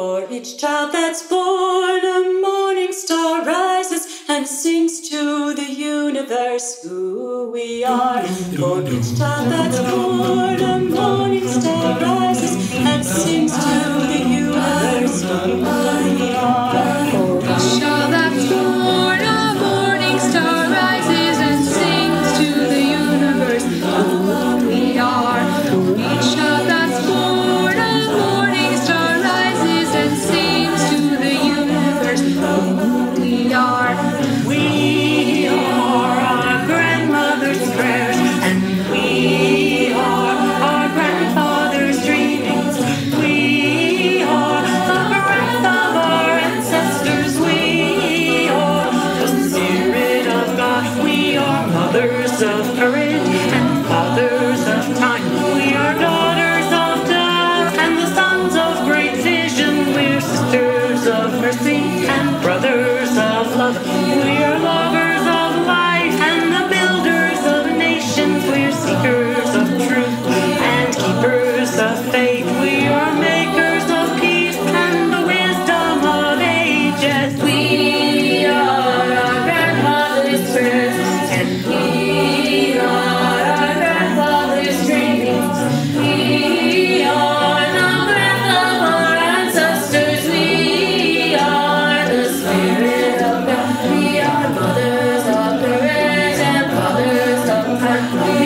For each child that's born, a morning star rises and sings to the universe who we are. For each child that's born, a morning star rises and sings to Lord.